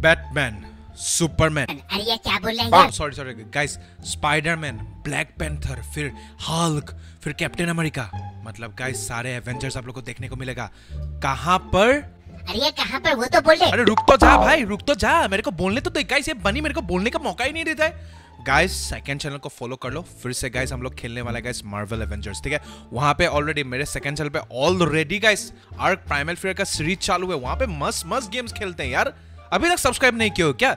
Batman Superman अरे ये क्या बोल रहे हैं? Sorry sorry guys Spiderman Black Panther फिर हल्क फिर कैप्टन अमेरिका मतलब गाइस सारे एवेंजर्स आप लोग को देखने को मिलेगा। कहाँ पर? अरे ये कहाँ पर? वो तो बोल रहे अरे रुक तो जा भाई रुक तो जा। मेरे को बोलने तो दे। गाइस ये बनी मेरे को बोलने का मौका ही नहीं देता है। गाइस सेकंड चैनल को फॉलो कर लो। फिर से गाइस हम लोग खेलने वाला गाइस मार्वल एवेंजर्स ठीक है? वहाँ पे ऑलरेडी मेरे सेकंड चैनल पे already guys Ark Primal Fear का सीरीज़ चालू है। वहाँ पे मस्त मस्त गेम्स खेलते हैं यार। अभी तक सब्सक्राइब नहीं किया हो क्या?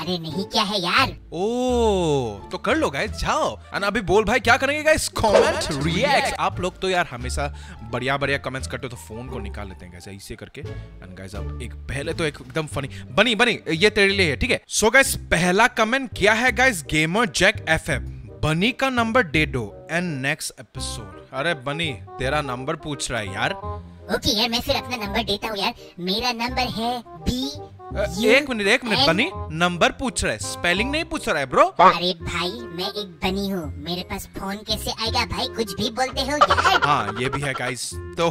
अरे नहीं क्या है यार? ओ तो कर लो गाइस जाओ। एंड अभी बोल भाई क्या करेंगे गाइस कमेंट रिएक्ट आप लोग तो यार हमेशा बढ़िया बढ़िया कमेंट्स करते हो तो फ़ोन को निकाल लेते हैं गाइस ऐसे करके। एंड गाइस अब एक पहले तो एकदम फनी बनी बनी ये तेरे लिए है ठीक है? सो गाइस पहला कमेंट क्या है गाइस गेमर जैक एफएफ बनी का नंबर दे दो एंड नेक्स्ट एपिसोड अरे बनी तेरा नंबर पूछ रहा है यार। ओके यार मैं फिर अपना नंबर देता हूँ यार। मेरा नंबर है बी एक मिनट एक मिनट बनी। नंबर पूछ रहा है। स्पेलिंग नहीं पूछ रहा है ब्रो अरे भाई मैं एक बनी हूँ। मेरे पास फ़ोन कैसे आएगा भाई? कुछ भी बोलते हो यार। हाँ ये भी है गाइस तो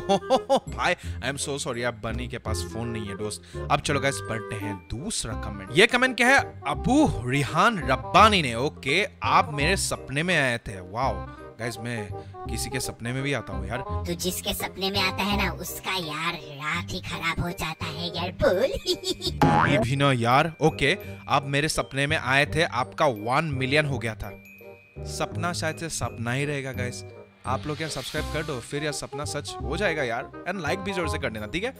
भाई आई एम सो सॉरी आप बनी के पास फ़ोन नहीं है दोस्त। अब चलो गाइस पढ़ते हैं दूसरा कमेंट ये कमेंट क्या है? अबू रिहान रब्बानी ने। ओके आप मेरे सपने में आए थे। वाओ गाइस मैं किसी के सपने में भी आता हूँ यार। तो जिसके सपने में आता है ना उसका यार रात ही खराब हो जाता है यार बोल ये भी ना यार ओके आप मेरे सपने में आए थे आपका वन मिलियन हो गया था। सपना शायद से सपना ही रहेगा गाइस आप लोग यार सब्सक्राइब कर दो फिर यार सपना सच हो जाएगा यार एंड लाइक भी ज़ोर से कर देना ठीक है?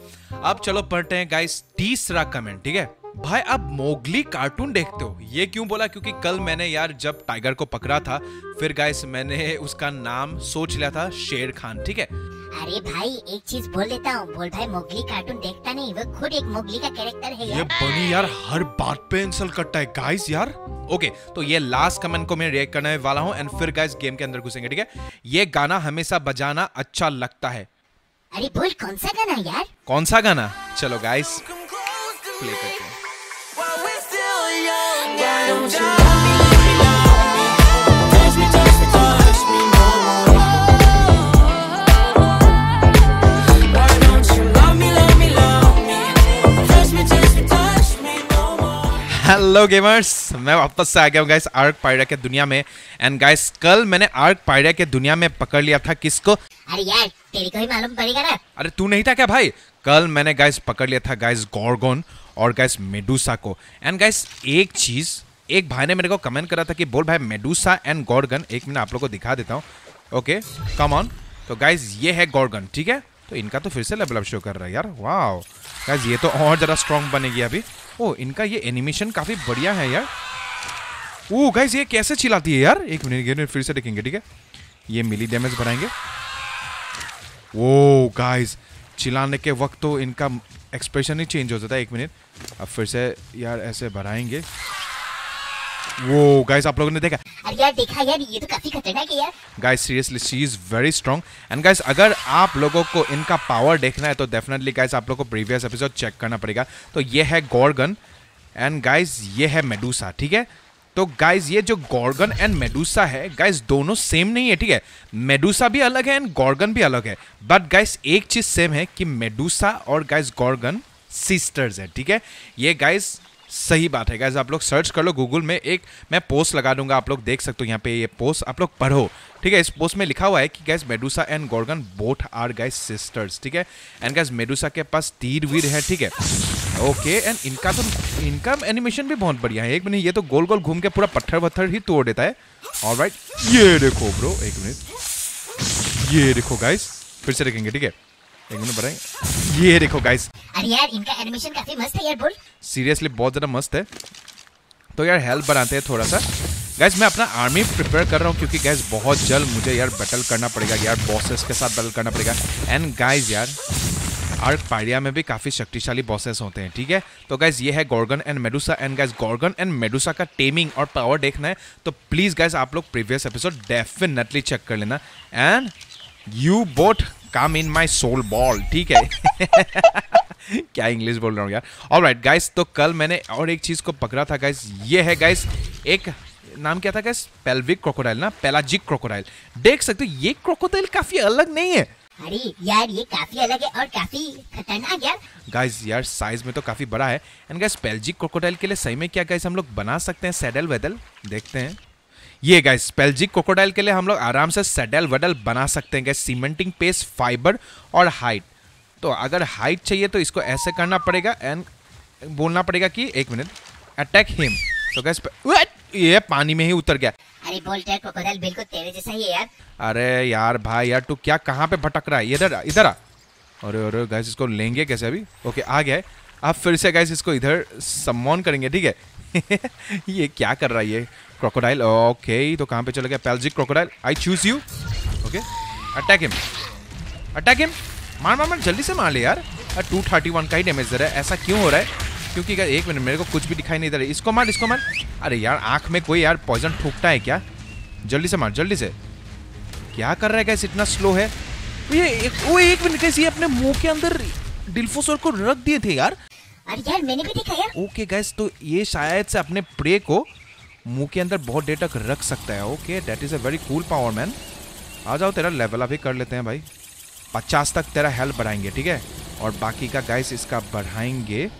अब चलो पढ़ते हैं गाइस तीसरा कमेंट ठीक है? भाई आप मोगली कार्टून देखते हो? ये क्यों बोला? क्योंकि कल मैंने यार जब टाइगर को पकड़ा था फिर गाइस मैंने उसका नाम सोच लिया था शेर खान ठीक है? अरे भाई एक चीज़ बोल देता हूँ। बोल भाई मोगली कार्टून देखता नहीं वो खुद एक मोगली का कैरेक्टर है यार। ये बनी यार हर बात पे इंसल्ट करता है गाइस यार। ओके okay, तो ये लास्ट कमेंट को मैं रिएक्ट करने वाला हूँ एंड फिर गाइस गेम के अंदर घुसेंगे ठीक है? ये गाना हमेशा बजाना अच्छा लगता है। अरे बोल कौन सा गाना यार? कौन सा गाना? चलो गाइस प्ले करते हैं। हेलो गेमर्स मैं वापस से आ गया हूँ गाइस आर्क पायरा के दुनिया में। एंड गाइस कल मैंने आर्क पायरा के दुनिया में पकड़ लिया था किसको? अरे यार तेरे को ही मालूम पड़ेगा ना। अरे तू नहीं था क्या भाई? कल मैंने गाइस पकड़ लिया था गाइस गॉर्गोन और गाइस मेडूसा को। एंड गाइस एक चीज़ एक भाई ने मेरे को कमेंट करा था कि, बोल भाई मेडूसा एंड गॉर्गन एक मिनट आप लोग को दिखा देता हूँ। ओके कम ऑन तो गाइस ये है गॉर्गन ठीक है? तो इनका तो फिर से लेवल अप शो कर रहा है यार। वाओ गाइस ये तो और जरा स्ट्रांग बनेगी अभी। ओ इनका ये एनिमेशन काफ़ी बढ़िया है यार। ओ गाइज़ ये कैसे चिल्लाती है यार? एक मिनट मिनट, फिर से देखेंगे, ठीक है? ये मिली डैमेज बढ़ाएँगे। ओ गाइज़ चिल्लाने के वक्त तो इनका एक्सप्रेशन ही चेंज हो जाता है। एक मिनट, अब फिर से यार ऐसे बढ़ाएँगे। वो गाइस आप लोगों ने देखा? अरे यार देखा यार ये तो काफ़ी खतरनाक है यार। Guys seriously she is very strong and guys अगर आप लोगों को इनका पावर देखना है तो डेफिनेटली गाइस आप लोगों को प्रीवियस एपिसोड चेक करना पड़ेगा। तो ये है गॉर्गन एंड गाइस ये है मेडूसा ठीक है? तो गाइस ये जो गॉर्गन एंड मेडूसा है गाइस दोनों सेम नहीं है ठीक है? मेडूसा भी अलग है एंड गॉर्गन भी अलग है। बट गाइस एक चीज़ सेम है कि मेडूसा और गाइस गॉर्गन सिस्टर्स है ठीक है? ये गाइस सही बात है। गाइस आप लोग सर्च कर लो गूगल में एक मैं पोस्ट लगा दूँगा, आप लोग देख सकते हो यहाँ पे ये पोस्ट आप लोग पढ़ो। ठीक है, इस पोस्ट में लिखा हुआ है कि guys Medusa and Gorgon both are guys sisters ठीक है? एंड गैस मेडूसा के पास तीर वीर है, ठीक है? ओके एंड इनका तो इनका एनिमेशन भी बहुत बढ़िया है। एक मिनट, ये तो गोल गोल घूम के पूरा पत्थर वत्थर ही तोड़ देता है। ऑलराइट ये देखो ब्रो एक मिनट। ये देखो गाइस फिर से देखेंगे, ठीक है? एक मिनट बढ़ाएँगे ये देखो गाइस अरे यार इनका एनिमेशन काफ़ी मस्त है यार बोल। सीरियसली बहुत ज़्यादा मस्त है। तो यार हेल्प बनाते हैं थोड़ा सा। गैस मैं अपना आर्मी प्रिपेयर कर रहा हूँ क्योंकि गैस बहुत जल्द मुझे यार बैटल करना पड़ेगा यार बॉसेस के साथ बैटल करना पड़ेगा। एंड गाइज़ यार आर्क पायरिया में भी काफ़ी शक्तिशाली बॉसेस होते हैं ठीक है? तो गैस ये है gorgon and Medusa and guys gorgon and Medusa का टेमिंग और पावर देखना है। तो प्लीज़ गैस आप लोग प्रीवियस एपिसोड डेफिनेटली चेक कर लेना। And you bot come in my soul ball ठीक है? क्या इंग्लिश बोल रहा हूँ यार? ऑल राइट गाइस तो कल मैंने और एक चीज़ को पकड़ा था गाइस ये है गाइस एक नाम क्या था गाइस पेल्विक क्रोकोडाइल ना? पेलाजिक क्रोकोडाइल देख सकते हो ये क्रोकोडाइल काफ़ी अलग नहीं है। अरे यार ये काफ़ी अलग है और काफ़ी खतरनाक यार। गाइस यार साइज़ में तो काफ़ी बड़ा है। एंड गाइस पेल्जिक क्रोकोडाइल के लिए सही में क्या गाइस हम लोग बना सकते हैं सैडल वेडल देखते हैं। ये गाइस पेल्जिक क्रोकोडाइल के लिए हम लोग आराम से सैडल वेडल बना सकते हैं गाइस सीमेंटिंग पेस फाइबर और हाइट तो अगर हाइट चाहिए तो इसको ऐसे करना पड़ेगा एंड बोलना पड़ेगा कि एक मिनट अटैक हिम तो गैस ये पानी में ही उतर गया। अरे बोल्टर क्रोकोडाइल बिल्कुल तेरे जैसा ही है यार। अरे यार भाई यार तू क्या कहाँ पे भटक रहा है? इधर इधर आ। अरे अरे गैस इसको लेंगे कैसे अभी? ओके आ गया है। अब फिर से गैस इसको इधर सम्मान करेंगे ठीक है? ये क्या कर रहा है ये? क्रोकोडाइल ओके तो कहाँ पे चला गया? Pelagic crocodile I choose you okay attack him attack him मार मार मार जल्दी से मार ले यार। टू थर्टी वन का ही डैमेज दे रहा है। ऐसा क्यों हो रहा है? क्योंकि क्या एक मिनट मेरे को कुछ भी दिखाई नहीं दे रहा है। इसको मार इसको मार। अरे यार आँख में कोई यार पॉइजन ठोकता है क्या? जल्दी से मार जल्दी से। क्या कर रहा है कैसे इतना स्लो है? ये एक, वो एक मिनट कैसे अपने मुँह के अंदर डिल्फोसोर को रख दिए थे यार। अरे यार मैंने भी ओके गैस तो ये शायद से अपने प्रे को मुँह के अंदर बहुत देर तक रख सकता है। Okay that is a very cool power man आ जाओ तेरा लेवल अभी कर लेते हैं भाई। पचास तक तेरा हेल्थ बढ़ाएँगे ठीक है? और बाकी का गैस इसका बढ़ाएँगे आ,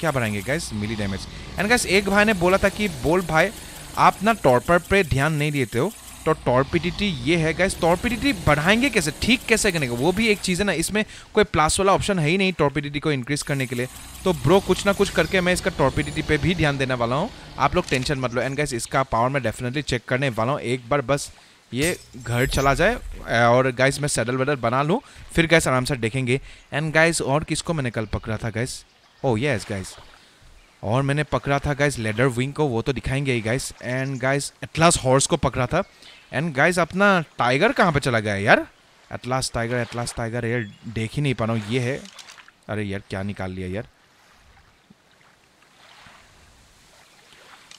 क्या बढ़ाएँगे guys melee damage and guys एक भाई ने बोला था कि बोल भाई आप ना टॉर्पर पे ध्यान नहीं देते हो। तो टॉर्पिडिटी ये है गैस टॉर्पिडिटी बढ़ाएँगे कैसे? ठीक कैसे करेंगे वो भी एक चीज़ है ना, इसमें कोई प्लस वाला ऑप्शन है ही नहीं टॉर्पिडिटी को इंक्रीज करने के लिए। तो ब्रो कुछ ना कुछ करके मैं इसका टॉर्पिडिटी पे भी ध्यान देने वाला हूँ। आप लोग टेंशन मत लो। एंड गैस इसका पावर मैं डेफिनेटली चेक करने वाला हूँ। एक बार बस ये घर चला जाए और गाइस मैं सैडल वेडल बना लूँ। फिर गैस आराम से देखेंगे। एंड गाइस और किसको मैंने कल पकड़ा था गैस ओ यस गाइस और मैंने पकड़ा था गाइस लेडर विंग को, वो तो दिखाएँगे ही guys and guys Atlas horse को पकड़ा था. एंड गाइस अपना टाइगर कहाँ पे चला गया यार? एटलास टाइगर एटलास टाइगर यार, देख ही नहीं पा रहा हूँ, ये है। अरे यार, क्या निकाल लिया यार?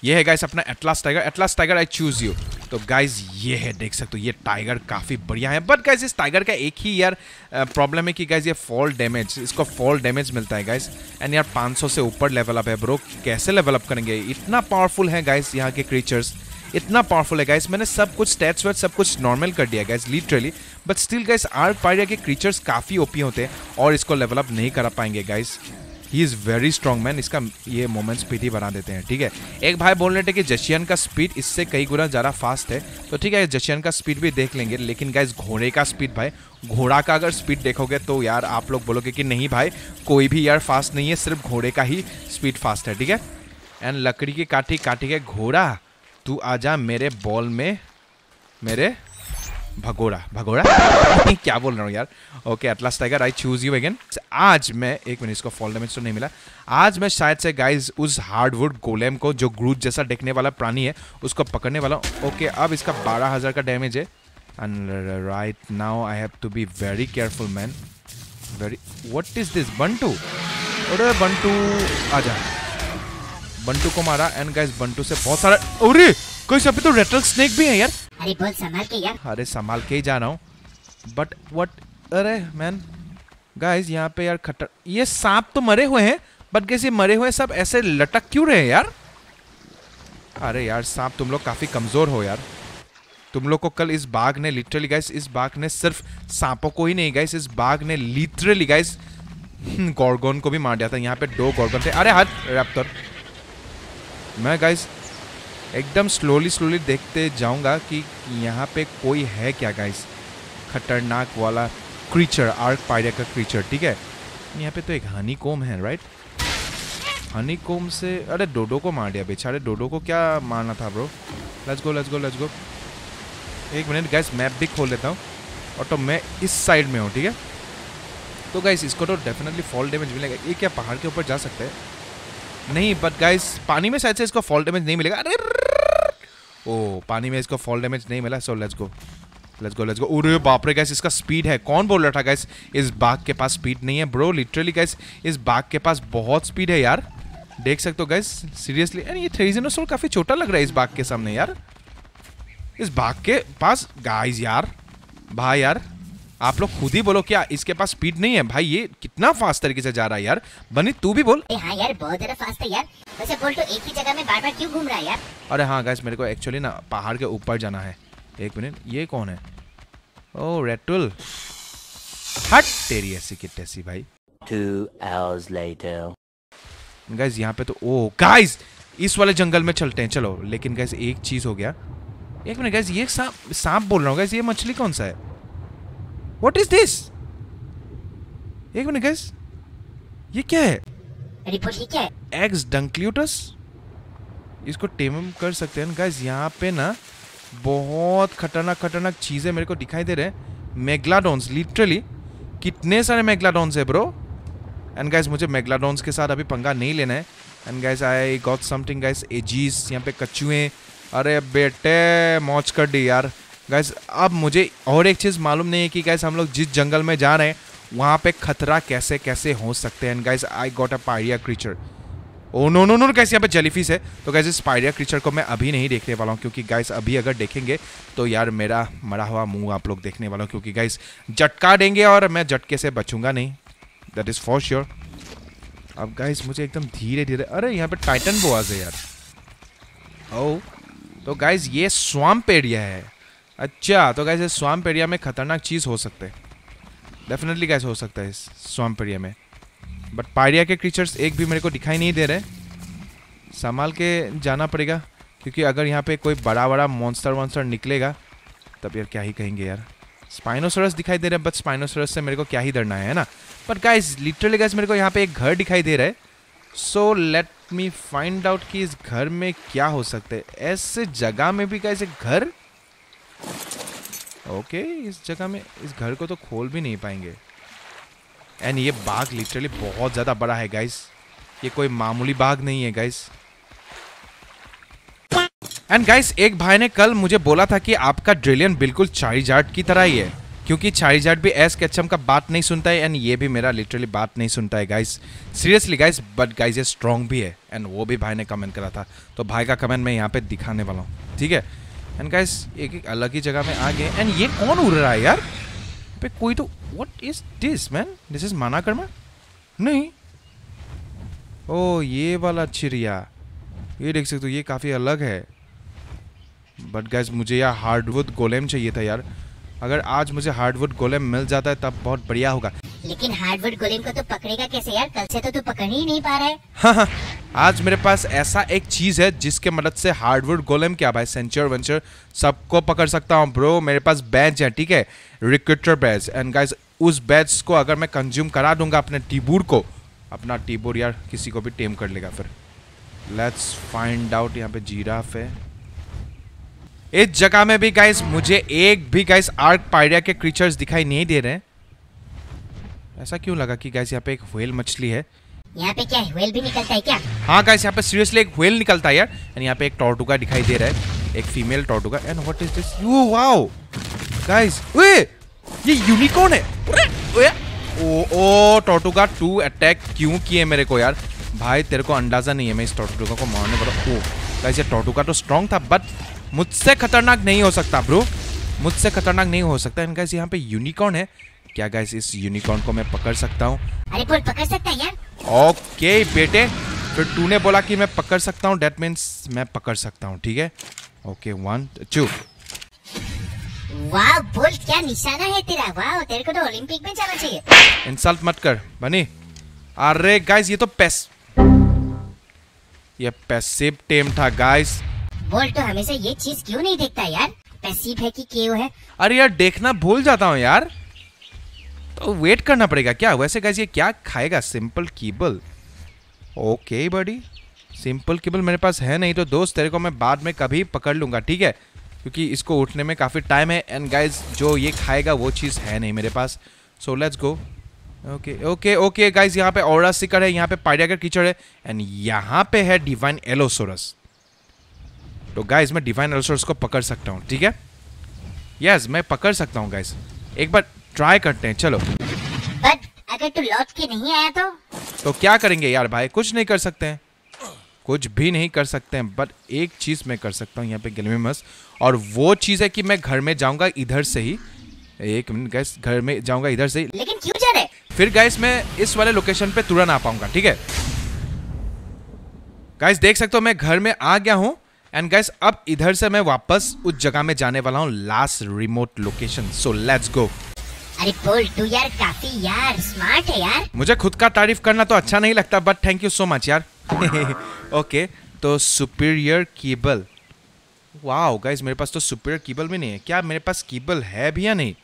ये है गाइस अपना Atlas tiger Atlas tiger I choose you तो गाइज़ ये है, देख सकते हो, ये टाइगर काफ़ी बढ़िया है। बट गाइज़ इस टाइगर का एक ही यार प्रॉब्लम है कि गाइज़ ये फॉल डैमेज इसको फॉल डैमेज मिलता है गाइज़ एंड यार 500 से ऊपर लेवल अप है ब्रो कैसे लेवल अप करेंगे? इतना पावरफुल है गाइस यहाँ के क्रीचर्स इतना पावरफुल है गाइस मैंने सब कुछ स्टैट्स वेट सब कुछ नॉर्मल कर दिया guys literally but still guys Ark Pyria के क्रीचर्स काफ़ी ओपी होते हैं और इसको लेवल अप नहीं करा पाएँगे guys he is very strong man इसका ये मोमेंट स्पीड ही बना देते हैं, ठीक है? एक भाई बोल रहे थे कि जशियन का स्पीड इससे कई गुना ज़्यादा फास्ट है। तो ठीक है, जशियन का स्पीड भी देख लेंगे, लेकिन गाइस घोड़े का स्पीड भाई, घोड़ा का अगर स्पीड देखोगे तो यार आप लोग बोलोगे कि नहीं भाई, कोई भी यार फास्ट नहीं है, सिर्फ़ घोड़े का ही स्पीड फास्ट है, ठीक है? एंड लकड़ी की काठी काठी के घोड़ा, तू आजा मेरे बॉल में, मेरे भगोड़ा भगोड़ा क्या बोल रहा हूँ यार? Okay Atlas tiger I choose you again आज मैं, एक मिनट इसको फॉल डैमेज तो नहीं मिला। आज मैं शायद से गाइज़ उस हार्डवुड गोलेम को, जो ग्रूथ जैसा देखने वाला प्राणी है, उसको पकड़ने वाला हूँ। ओके अब इसका बारह हज़ार का डैमेज है। And right now I have to be very careful man very what is this Bantu अरे बंटू आजा बंटू को मारा एंड गाइस बंटू से बहुत सारा अरे कोई अभी तो रेटल स्नेक भी है यार। अरे बोल, संभाल के यार। अरे संभाल के ही जा रहा हूँ। बट व्हाट अरे मैन गाइस यहाँ पे यार खट्टर ये सांप तो मरे हुए हैं बट कैसे मरे हुए सब ऐसे लटक क्यों रहे यार? अरे यार, सांप, तुम लोग काफ़ी कमज़ोर हो यार। तुम लोग को कल इस बाघ ने लिटरली गाइस इस बाघ ने सिर्फ़ सांपों को ही नहीं गाइस इस बाघ ने लिटरली गाइस गॉर्गोन को भी मार दिया था। यहाँ पे दो गॉर्गोन थे। अरे हाथ रैप्टर मैं गाइस एकदम स्लोली स्लोली देखते जाऊँगा कि यहाँ पे कोई है क्या गाइस खतरनाक वाला क्रीचर आर्क पायरिया का क्रीचर ठीक है? यहाँ पे तो एक हनी कोम है राइट हनी कोम से, अरे डोडो को मार दिया, बेचारे डोडो को क्या मारना था bro let's go let's go let's go एक मिनट गैस मैप भी खोल लेता हूँ। और तो मैं इस साइड में हूँ, ठीक है? तो गाइस इसको तो डेफिनेटली फॉल डैमेज मिलेगा। ये क्या पहाड़ के ऊपर जा सकते है? नहीं बट गाइस पानी में शायद से इसको फॉल डैमेज नहीं मिलेगा। अरे, ओ, पानी में इसको फॉल डैमेज नहीं मिला so let's go let's go let's go अरे बाप रे गैस इसका स्पीड है। कौन बोल रहा था गैस इस बाघ के पास स्पीड नहीं है? ब्रो लिटरली गैस इस बाघ के पास बहुत स्पीड है यार। देख सकते हो गैस सीरियसली अरे ये थ्रेजिनोसोर काफ़ी छोटा लग रहा है इस बाघ के सामने यार। इस बाघ के पास गाइस यार, भाई यार आप लोग खुद ही बोलो क्या इसके पास स्पीड नहीं है? भाई ये कितना फास्ट तरीके से जा रहा है यार। बनी तू भी बोल। हाँ यार बहुत ज़्यादा फास्ट है यार। वैसे बोल तो एक ही जगह में बार बार क्यों घूम रहा है यार? अरे हाँ गैस मेरे को एक्चुअली ना पहाड़ के ऊपर जाना है। एक मिनट ये कौन है? ओ रेटुल हट तेरी ऐसी की तैसी भाई। Two hours later. गाइस यहाँ पे तो ओ गाइस इस वाले जंगल में चलते हैं। चलो लेकिन गैस एक चीज़ हो गया। एक मिनट गैस ये सांप सांप बोल रहा हूँ। गाइस ये मछली कौन सा है? व्हाट इज़ दिस एक मिनट गाइस ये क्या है? रिपोर्ट क्या एक्स डंक्ल्यूटस इसको टेम कर सकते हैं गाइस यहाँ पे ना बहुत खतरनाक खतरनाक चीज़ें मेरे को दिखाई दे रहे हैं. मेगलाडोन्स लिटरली कितने सारे मेगलाडोन्स है ब्रो एंड गाइस मुझे मेगलाडोन्स के साथ अभी पंगा नहीं लेना है. And guys I got something guys aegis यहाँ पे कछुए. अरे बेटे मौज कर दी यार. गाइस अब मुझे और एक चीज़ मालूम नहीं है कि गाइस हम लोग जिस जंगल में जा रहे हैं, वहाँ पे खतरा कैसे कैसे हो सकते हैं? Guys I got a Pyria creature oh no no no guys यहाँ पे जेलीफिश है। तो गाइस इस पायरिया क्रीचर को मैं अभी नहीं देखने वाला हूँ, क्योंकि गाइस अभी अगर देखेंगे तो यार मेरा मरा हुआ मुँह आप लोग देखने वाला हूँ, क्योंकि गाइस झटका देंगे और मैं झटके से बचूँगा नहीं। दैट इज़ फॉर श्योर अब गाइस मुझे एकदम धीरे धीरे, अरे, यहाँ पे टाइटन बोआज है यार। ओ तो गाइज़ ये स्वाम्प एरिया है। अच्छा तो कैसे इस स्वाम्प एरिया में खतरनाक चीज़ हो सकते हैं। डेफिनेटली कैसे हो सकता है इस स्वाम्प एरिया में। बट पायरिया के क्रीचर्स एक भी मेरे को दिखाई नहीं दे रहे संभाल के जाना पड़ेगा, क्योंकि अगर यहाँ पे कोई बड़ा बड़ा मॉन्स्टर वॉन्स्टर निकलेगा, तब यार क्या ही कहेंगे यार। स्पाइनोसरस दिखाई दे रहे हैं बट स्पाइनोसरस से मेरे को क्या ही डरना है ना? बट गाइस लिटरली गाइस मेरे को यहाँ पे एक घर दिखाई दे रहा है। So let me find out कि इस घर में क्या हो सकता है। ऐसे जगह में भी एक घर ओके इस जगह में, इस घर को तो खोल भी नहीं पाएँगे। एंड ये बाग लिटरली बहुत ज़्यादा बड़ा है गाइस ये कोई मामूली बाघ नहीं है गाइस एंड गाइस एक भाई ने कल मुझे बोला था कि आपका ड्रिलियन बिल्कुल चारीजाट की तरह ही है, क्योंकि चारीजाट भी एस केचम का बात नहीं सुनता है एंड ये भी मेरा लिटरली बात नहीं सुनता है guys seriously guys but guys ये स्ट्रॉन्ग भी है एंड वो भी भाई ने कमेंट करा था. तो भाई का कमेंट मैं यहाँ पे दिखाने वाला हूँ, ठीक है? एंड गाइस एक एक अलग ही जगह में आ गए एंड ये कौन उड़ रहा है यार? पे कोई तो what is this man this is माना कर्मा नहीं। ओ ये वाला चिड़िया। ये देख सकते हो ये काफ़ी अलग है। बट गैस मुझे यार हार्डवुड गोलेम चाहिए था यार। अगर आज मुझे हार्डवुड गोलेम मिल जाता है तब बहुत बढ़िया होगा। लेकिन हार्डवुड गोलेम को तो पकड़ेगा कैसे यार? कल से तो तू पकड़ ही नहीं पा रहा है। हाँ हाँ। आज मेरे पास ऐसा एक चीज़ है जिसके मदद से हार्डवुड, गोलेम, क्या भाई, सेंचर, वेंचर सबको पकड़ सकता हूँ, ब्रो। मेरे पास बैच है, ठीक है? Recruiter batch. एंड गाइस उस बैच को अगर मैं कंज्यूम करा दूँगा अपने टीबूर को, अपना टीबूर यार किसी को भी टेम कर लेगा फिर। लेट्स फाइंड आउट यहाँ पे जीराफ है। इस जगह में भी गाइस मुझे एक भी गाइस आर्क पायरिया के क्रीचर्स दिखाई नहीं दे रहे ऐसा क्यों लगा कि गाइस यहाँ पे एक व्हेल मछली है? यहाँ पे क्या है? व्हेल भी निकलता है क्या? हाँ गाइस यहाँ पे सीरियसली एक व्हेल निकलता है यार। एंड यहाँ पे एक टॉर्टुगा दिखाई दे रहा है। एक female Tortuga and what is this you wow guys ओए! ये यूनिकॉर्न है। ओए, ओ ओ टॉर्टुगा टू अटैक क्यों किए मेरे को यार? भाई तेरे को अंदाज़ा नहीं है मैं इस टॉर्टुगा को मारने वाला ओ गाइस ये टॉर्टुगा तो स्ट्रांग था बट मुझसे खतरनाक नहीं हो सकता ब्रो मुझसे खतरनाक नहीं हो सकता। एंड गाइस यहाँ पे यूनिकॉर्न है। क्या गाइस इस यूनिकॉर्न को मैं पकड़ सकता हूँ? अरे पकड़ सकता है यार? ओके बेटे। फिर तूने बोला कि मैं पकड़ सकता हूँ। डेट मीन्स मैं पकड़ सकता हूँ ठीक है? ओके वन टू वाह बोल क्या निशाना है तेरा? वाह तेरे को तो ओलंपिक में जाना चाहिए। इंसल्ट मत कर बनी। अरे गाइस ये तो पैस ये पैसिव टेम था गाइस बोल तो हमेशा ये चीज़ क्यों नहीं देखता यार? पैसिव है कि केव है? अरे यार देखना भूल जाता हूँ यार। तो वेट करना पड़ेगा। क्या? वैसे गाइस ये क्या खाएगा? Simple kibble okay buddy simple kibble मेरे पास है नहीं तो दोस्त तेरे को मैं बाद में कभी पकड़ लूँगा ठीक है? क्योंकि इसको उठने में काफ़ी टाइम है एंड गाइस जो ये खाएगा वो चीज़ है नहीं मेरे पास। So let's go okay okay okay guys यहाँ पे और सिकर है यहाँ पे पाइडागर कीचड़ है एंड यहाँ पे है डिवाइन एलोसोरस तो गाइस मैं डिवाइन एलोसोरस को पकड़ सकता हूँ ठीक है? यस yes, मैं पकड़ सकता हूँ गाइज़ एक बार ट्राई करते हैं चलो। बट अगर तू लौट के नहीं आया तो? तो क्या करेंगे यार भाई? कुछ नहीं कर सकते हैं। कुछ भी नहीं कर सकते हैं बट एक चीज़ मैं कर सकता हूँ यहाँ पे गिलमिमस और वो चीज़ है कि मैं घर में जाऊँगा इधर से ही। एक मिनट गैस घर में जाऊँगा इधर से ही। लेकिन क्यों जा रहे? फिर गैस मैं इस वाले लोकेशन पे तुरंत आ पाऊँगा ठीक है? गाइस देख सकते हो मैं घर में आ गया हूँ। एंड गाइस अब इधर से मैं वापस उस जगह में जाने वाला हूँ last remote location so let's go अरे बोल तू यार, काफ़ी यार स्मार्ट है यार। मुझे खुद का तारीफ़ करना तो अच्छा नहीं लगता but thank you so much यार। ओके तो सुपीरियर केबल वाओ गाइस मेरे पास तो सुपीरियर केबल भी नहीं है। क्या मेरे पास केबल है भी या नहीं?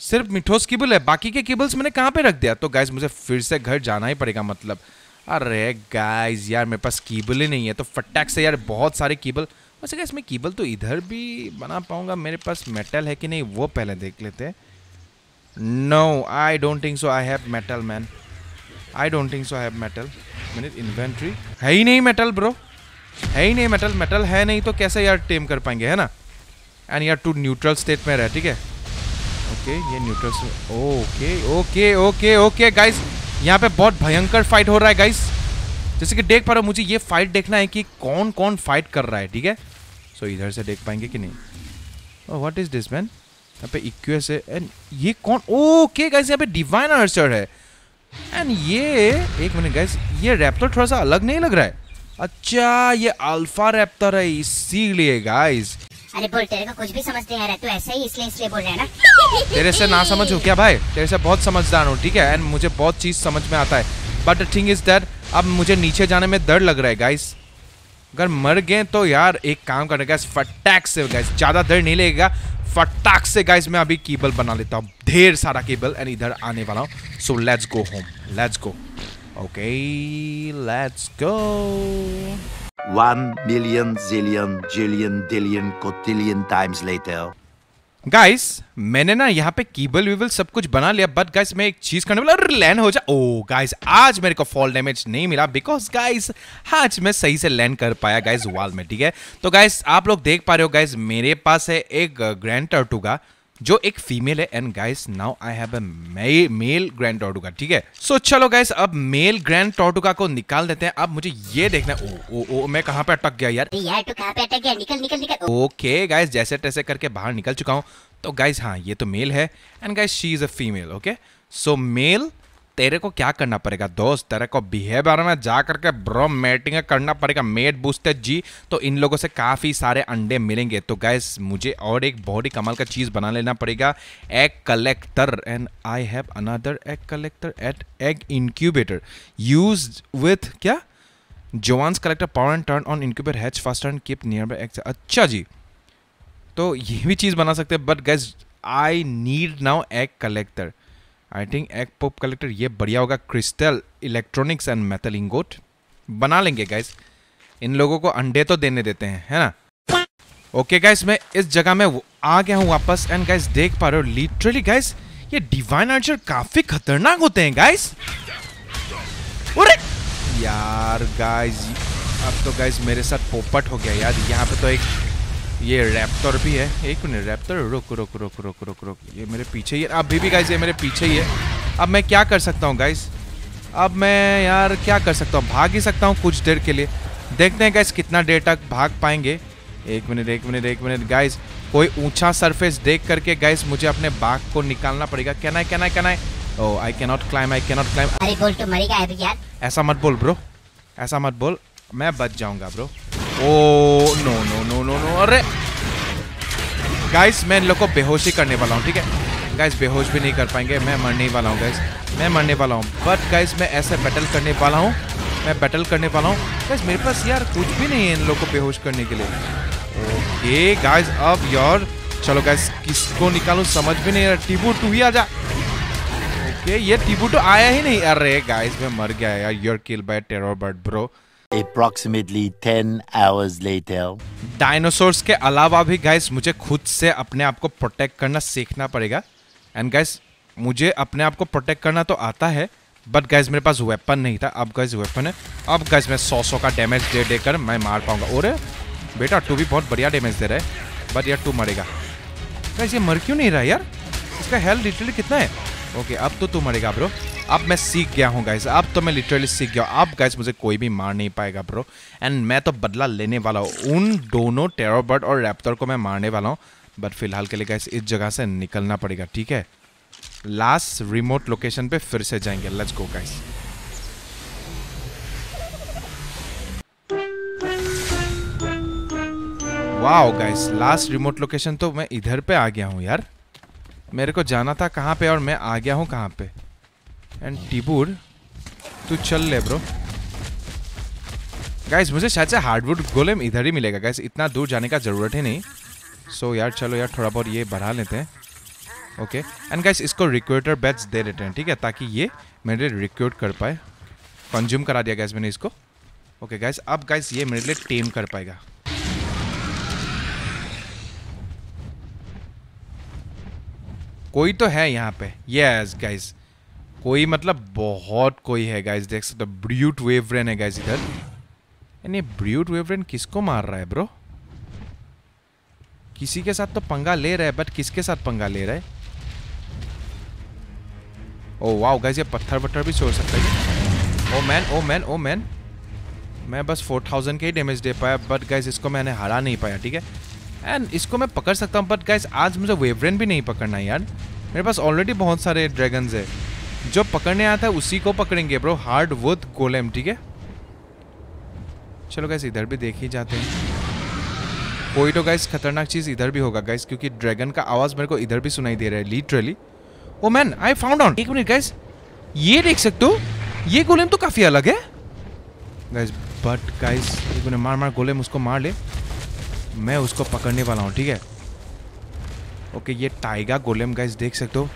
सिर्फ़ मिठोस केबल है, बाकी के केबल्स मैंने कहाँ पे रख दिया? तो गाइस मुझे फिर से घर जाना ही पड़ेगा मतलब। अरे गाइस यार, मेरे पास केबल ही नहीं है तो फटाक से यार, बहुत सारे केबल वैसे गाइस मैं केबल तो इधर भी बना पाऊँगा, मेरे पास मेटल है कि नहीं, वो पहले देख लेते हैं। No I don't think so I have metal man I don't think so I have metal minute inventory है ही नहीं मेटल ब्रो है ही नहीं मेटल मेटल है नहीं तो कैसे यार टेम कर पाएँगे है ना? एंड यार टू न्यूट्रल स्टेट में रहे ठीक है? ओके ये neutral okay okay okay okay guys यहाँ पे बहुत भयंकर फाइट हो रहा है गाइस जैसे कि देख पा रहे हो मुझे ये फाइट देखना है कि कौन कौन फाइट कर रहा है ठीक है? सो so, इधर से देख पाएँगे कि नहीं? व्हाट इज़ दिस मैन यहाँ पे इक्वेस है एंड ये कौन? ओके गाइस यहाँ पे डिवाइन आर्चर है। एंड ये एक मिनट गाइस ये रैप्टर थोड़ा सा अलग नहीं लग रहा है? अच्छा ये अल्फ़ा रैप्टर है इसीलिए गाइस अरे बोल तेरे को कुछ भी समझ नहीं आ रहा है तू ऐसा ही इसलिए इसलिए बोल रहा है ना। तेरे से ना समझ हूँ क्या भाई? तेरे से बहुत समझदार हूँ ठीक है? एंड मुझे बहुत चीज़ समझ में आता है। बट थिंग इज़ दैट अब मुझे नीचे जाने में डर लग रहा है गाइस अगर मर गए तो यार एक काम करना गैस फटाक से गैस ज़्यादा देर नहीं लगेगा। फटाक से गैस मैं अभी केबल बना लेता हूँ। ढेर सारा केबल एंड इधर आने वाला हूँ। So let's go home let's go okay let's go One million zillion, jillion, dillion cotillion times later. Guys मैंने ना यहाँ पे कीबल वीबल सब कुछ बना लिया बट गाइस मैं एक चीज़ करने वाला लैंड हो जा। ओ गाइस आज मेरे को फॉल डैमेज नहीं मिला बिकॉज़ गाइस आज मैं सही से लैंड कर पाया गाइस वॉल में, ठीक है? तो गाइस आप लोग देख पा रहे हो गाइस मेरे पास है एक ग्रैंड टर्टुगा जो एक फीमेल है and guys now I have a male grand Tortuga ठीक है? सो so, चलो गाइस अब मेल ग्रैंड टोटुका को निकाल देते हैं। अब मुझे ये देखना है। ओ ओ ओ मैं कहाँ पे अटक गया यार? यार तू कहाँ पे अटक गया? निकल निकल निकल। ओके गाइस जैसे तैसे करके बाहर निकल चुका हूँ। तो गाइस हाँ ये तो मेल है। And guys she is a female okay so male तेरे को क्या करना पड़ेगा? दोस्त, तेरे को बिहेवियर में जा करके ब्रो मेटिंग करना पड़ेगा। मेट बूस्टर जी तो इन लोगों से काफ़ी सारे अंडे मिलेंगे। तो गैस मुझे और एक बहुत ही कमाल का चीज़ बना लेना पड़ेगा। Egg collector and I have another egg collector at egg incubator use with क्या? जोवान्स collector power and turn on incubator hatch faster and keep nearby egg अच्छा जी। तो ये भी चीज़ बना सकते हैं but guys I need now egg collector I think egg pop collector ये बढ़िया होगा। Crystal electronics and metal ingot बना लेंगे गाइस इन लोगों को अंडे तो देने देते हैं है ना? ओके okay, गाइस मैं इस जगह में आ गया हूँ वापस। एंड गाइस देख पा रहे हो लिटरली गाइस ये डिवाइन आर्चर काफ़ी खतरनाक होते हैं गाइस अरे! यार गाइस अब तो गाइस मेरे साथ पोपट हो गया यार। यहाँ पे तो एक ये रैप्टर भी है। एक मिनट रैप्टर रुक रुक रुक रुक रुक रुक। ये मेरे पीछे ही है। अभी भी गाइस ये मेरे पीछे ही है। अब मैं क्या कर सकता हूँ गाइस अब मैं यार क्या कर सकता हूँ? भाग ही सकता हूँ कुछ देर के लिए। देखते हैं गाइस कितना देर तक भाग पाएँगे। एक मिनट एक मिनट एक मिनट गाइस कोई ऊँचा सरफेस देख करके गाइस मुझे अपने बाघ को निकालना पड़ेगा। Can I can I can I oh I can not climb I can not climb ऐसा मत बोल ब्रो ऐसा मत बोल। मैं बच जाऊँगा bro oh no no no no no अरे! गाइस मैं इन लोग को बेहोशी करने वाला हूँ, ठीक है? गाइस बेहोश भी नहीं कर पाएँगे। मैं मरने ही वाला हूँ गाइस मैं मरने वाला हूँ। बट गाइस मैं ऐसे बैटल करने वाला हूँ। मैं बैटल करने वाला हूँ। गाइस मेरे पास यार कुछ भी नहीं है इन लोग को बेहोश करने के लिए। ओके गाइस अब यार, चलो गाइस किसको निकालू? समझ भी नहीं रहा। टीबू टू ही आ जा। ओके ये टीबू तो आया ही नहीं। अरे गाइस मैं मर गया यार। You're kill by terror bird bro Approximately 10 hours later. Dinosaurs के अलावा भी गाइस मुझे खुद से अपने आप को प्रोटेक्ट करना सीखना पड़ेगा। एंड गाइस मुझे अपने आप को प्रोटेक्ट करना तो आता है बट गाइस मेरे पास वेपन नहीं था। अब गाइस वेपन है। अब गाइस मैं सौ सौ का डैमेज दे देकर मैं मार पाऊँगा। और बेटा, तू भी बहुत बढ़िया डैमेज दे रहा है। बट यार, तू मरेगा। गाइस ये मर क्यों नहीं रहा यार? इसका हेल्थ लिटरली कितना है? ओके अब तो तू मरेगा ब्रो अब मैं सीख गया हूँ गाइस अब तो मैं लिटरली सीख गया अब गाइस मुझे कोई भी मार नहीं पाएगा ब्रो एंड मैं तो बदला लेने वाला हूँ। उन दोनों टेरोबर्ड और रैप्टर को मैं मारने वाला हूँ। बट फ़िलहाल के लिए गाइस इस जगह से निकलना पड़ेगा, ठीक है? लास्ट रिमोट लोकेशन पे फिर से जाएँगे। Let's go guys wow guys last remote location तो मैं इधर पे आ गया हूँ, यार। मेरे को जाना था कहाँ पे और मैं आ गया हूँ कहाँ पे? एंड टिबूर तू चल ले ब्रो गाइस मुझे शायद से हार्डवुड गोलेम इधर ही मिलेगा। गाइस इतना दूर जाने का ज़रूरत ही नहीं। सो so, यार चलो यार थोड़ा बहुत ये बढ़ा लेते हैं। ओके एंड गाइस इसको रिक्रूटर बैच दे देते हैं ठीक है? ताकि ये मेरे लिए रिक्रूट कर पाए। कंज्यूम करा दिया गैस मैंने इसको। ओके गाइस अब गाइस ये मेरे लिए टेम कर पाएगा। कोई तो है यहाँ पे। यस गाइस कोई मतलब बहुत कोई है गाइस देख सकते हो ब्रूट वेवरेन है गाइस इधर। यानी ब्रूट वेवरेन किसको मार रहा है ब्रो किसी के साथ तो पंगा ले रहा है बट किसके साथ पंगा ले रहा है? ओ वाओ गाइस ये पत्थर वत्थर भी छोड़ सकता है oh man oh man oh man मैं बस 4000 के ही डैमेज दे पाया बट गाइस इसको मैंने हरा नहीं पाया, ठीक है? एंड इसको मैं पकड़ सकता हूँ बट गाइस आज मुझे वेवरेन भी नहीं पकड़ना है, यार। मेरे पास ऑलरेडी बहुत सारे ड्रैगन्स है। जो पकड़ने आता है, उसी को पकड़ेंगे ब्रो हार्ड वुड गोलेम ठीक है? चलो गाइस इधर भी देख ही जाते हैं। कोई तो गाइस खतरनाक चीज़ इधर भी होगा गाइस क्योंकि ड्रैगन का आवाज़ मेरे को इधर भी सुनाई दे रहा है literally oh man I found out एक मिनट गाइस ये देख सकते हो? ये गोलेम तो काफ़ी अलग है। गाइस बट गाइस एक मिनट, मार मार गोलेम उसको मार ले। मैं उसको पकड़ने वाला हूँ, ठीक है? ओके ये टाइगा गोलेम गाइस देख सकते हो?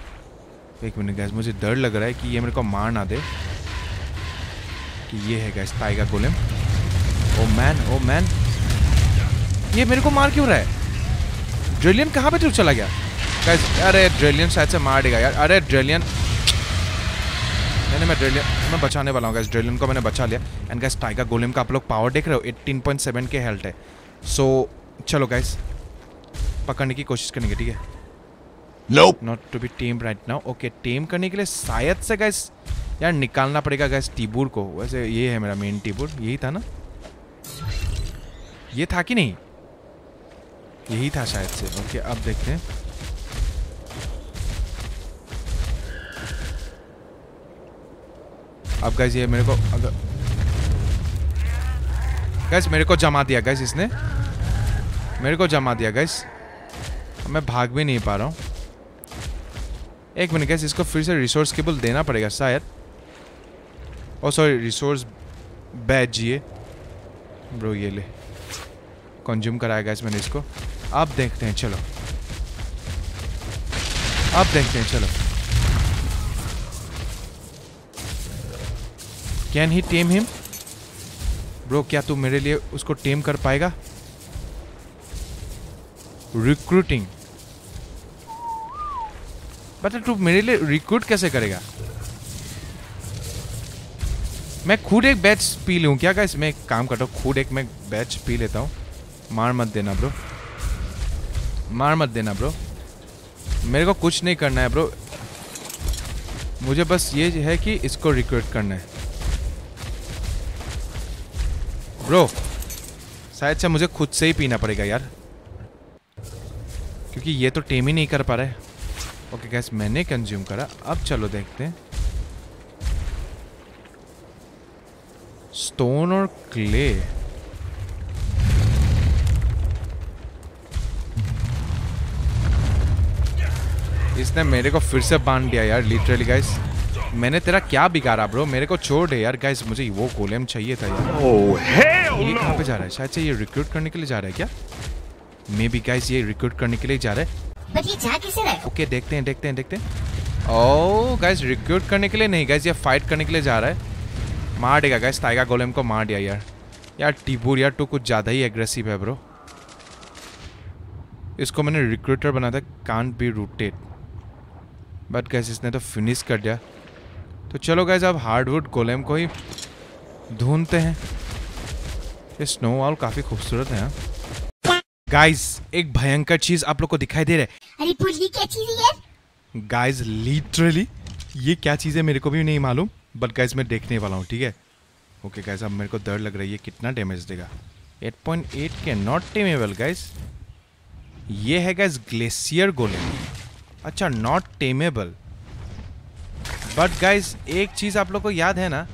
एक मिनट गैस मुझे डर लग रहा है कि ये मेरे को मार ना दे। कि ये है guys Taiga golem. Oh man oh man ये मेरे को मार क्यों रहा है? ड्रिलियन कहाँ पे तू चला गया? गैस अरे ड्रिलियन शायद से मार देगा यार। अरे ड्रिलियन मैंने मैं ड्रिलियन मैं बचाने वाला हूँ गाइस ड्रिलियन को मैंने बचा लिया। एंड गैस टाइगर गोलेम का आप लोग पावर देख रहे हो? 18.7 के हेल्थ है। सो so, चलो गैस पकड़ने की कोशिश करेंगे ठीक है? Nope. Not to be tame right now okay tame करने के लिए शायद से गाइस यार निकालना पड़ेगा गाइस टीबूर को। वैसे ये है मेरा मेन टीबूर यही था ना? ये था कि नहीं? यही था शायद से। ओके अब देखते हैं। अब गैस ये मेरे को अगर गैस मेरे को जमा दिया गैस इसने। मेरे को जमा दिया गाइस मैं भाग भी नहीं पा रहा हूँ। एक मिनट गैस इसको फिर से रिसोर्स केबल देना पड़ेगा शायद। ओ सॉरी रिसोर्स बैच ये। ब्रो ये ले। कंज्यूम कराया गैस मैंने इसको। आप देखते हैं, चलो। आप देखते हैं, चलो। Can he tame him bro क्या तू मेरे लिए उसको टेम कर पाएगा? रिक्रूटिंग बट तू मेरे लिए रिक्रूट कैसे करेगा? मैं खुद एक बैच पी लूँ क्या गाइस मैं काम करता हूँ, खुद एक मैं बैच पी लेता हूँ। मार मत देना ब्रो मार मत देना ब्रो मेरे को कुछ नहीं करना है ब्रो मुझे बस ये है कि इसको रिक्रूट करना है। ब्रो शायद से मुझे खुद से ही पीना पड़ेगा यार। क्योंकि ये तो टीम ही नहीं कर पा रहे ओके गैस मैंने कंज्यूम करा। अब चलो देखते हैं। स्टोन और क्ले इसने मेरे को फिर से बाँध दिया यार लिटरली गाइस मैंने तेरा क्या बिगाड़ा ब्रो मेरे को छोड़ दे यार गाइस मुझे वो गोलेम चाहिए था यार। Oh, ये कहाँ पे जा रहा है? शायद से ये रिक्रूट करने के लिए जा रहा है क्या? मे बी गाइस ये रिक्रूट करने के लिए जा रहा है। ओके, देखते हैं देखते हैं देखते हैं। ओ गाइस रिक्रूट करने के लिए नहीं गाइस ये फाइट करने के लिए जा रहा है। मार देगा गाइस टाइगर गोलेम को मार दिया यार। यार, टिबूर यार, तू कुछ ज़्यादा ही एग्रेसिव है ब्रो इसको मैंने रिक्रूटर बना था can't be rooted but guys इसने तो फिनिश कर दिया। तो चलो गैस अब हार्डवुड गोलेम को ही ढूंढते हैं। ये स्नो वॉल काफ़ी खूबसूरत है। गाइस एक भयंकर चीज़ आप लोग को दिखाई दे रहा है। अरे क्या चीज़ है यार? गाइस लिटरली ये क्या चीज़ है मेरे को भी नहीं मालूम बट गाइस मैं देखने वाला हूँ ठीक है? ओके गाइस अब मेरे को डर लग रहा है कितना डैमेज देगा। 8.8 के नॉट टेमेबल गाइस ये है गाइस ग्लेशियर गोले अच्छा नॉट टेमेबल बट गाइस एक चीज़ आप लोग को याद है ना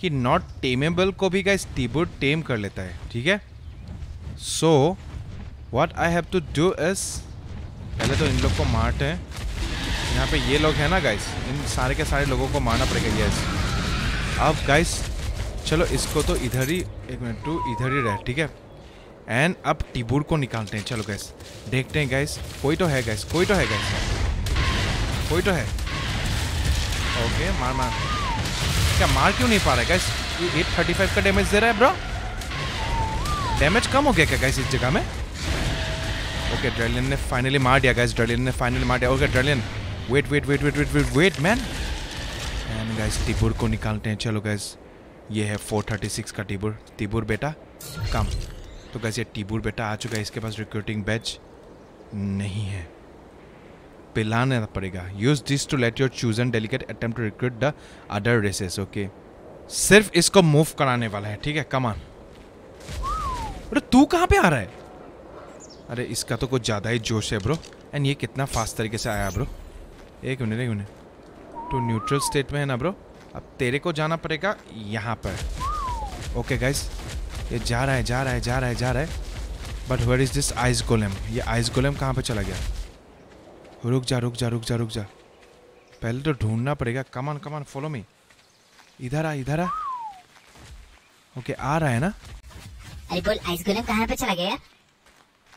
कि नॉट टेमेबल को भी गाइस टीबोर्ड टेम कर लेता है ठीक है? So what I have to do is पहले तो इन लोग को मारते हैं। यहाँ पे ये लोग हैं ना गाइस इन सारे के सारे लोगों को मारना पड़ेगा यस अब गाइस चलो इसको तो इधर ही, एक मिनट टू इधर ही रह, ठीक है? एंड अब टिबूर को निकालते हैं, चलो गैस देखते हैं गैस कोई तो है गैस कोई तो है गैस कोई तो है। ओके मार मार। क्या मार क्यों नहीं पा रहा है गैस ये 835 का डैमेज दे रहा है ब्रो डैमेज कम हो गया क्या गैस इस जगह में? ओके ड्रेलियन ने फाइनली मार दिया गैस ड्रेलियन ने फाइनली मार दिया. Okay ड्रेलियन wait wait wait wait wait wait wait man and guys Tibur को निकालते हैं. चलो गैस ये है 436 का टिबुर टिबुर बेटा कम तो गैस ये टिबुर बेटा आ चुका है. इसके पास रिक्रूटिंग बैच नहीं है. पिलाना पड़ेगा. Use this to let your choose and delicate attempt to recruit the other races okay सिर्फ़ इसको मूव कराने वाला है, ठीक है? कमान अरे, तू कहाँ पे आ रहा है? अरे, इसका तो कुछ ज़्यादा ही जोश है, ब्रो। एंड ये कितना फास्ट तरीके से आया, ब्रो। एक मिनट एक मिनट। टू न्यूट्रल स्टेट में है ना, ब्रो? अब तेरे को जाना पड़ेगा यहाँ पर। ओके गाइस ये जा रहा है, जा रहा है, जा रहा है, जा रहा है। But where is this ice golem ये आइस गोलेम कहाँ पर चला गया? रुक जा रुक जा रुक जा रुक जा। पहले तो ढूंढना पड़ेगा। कमान कमान फॉलो मी इधर आ इधर आ। ओके आ रहा है ना? अरे बोल आइस गोलम कहाँ पे चला गया